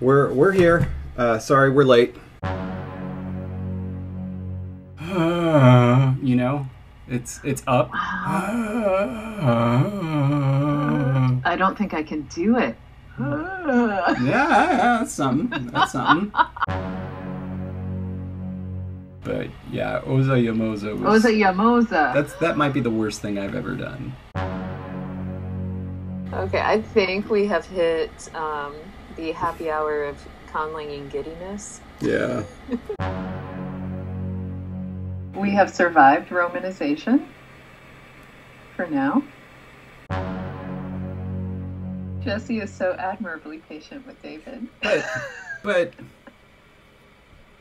we're we're here. Uh, sorry, we're late. you know, it's it's up. I don't think I can do it. yeah, that's something. That's something. But yeah, Oza Yamoza was. Oza Yamoza. That's that might be the worst thing I've ever done. Okay, I think we have hit um, the happy hour of conlanging giddiness. Yeah. we have survived Romanization. For now. Jessie is so admirably patient with David. But, but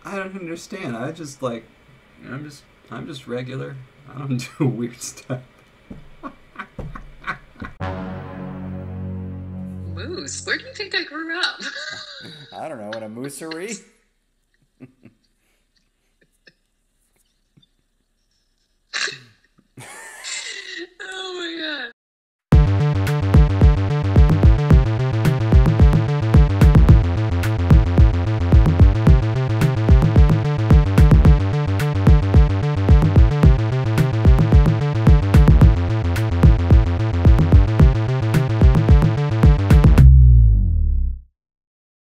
I don't understand. I just like, I'm just, I'm just regular. I don't do weird stuff. Moose, where do you think I grew up? I don't know, in a moosery?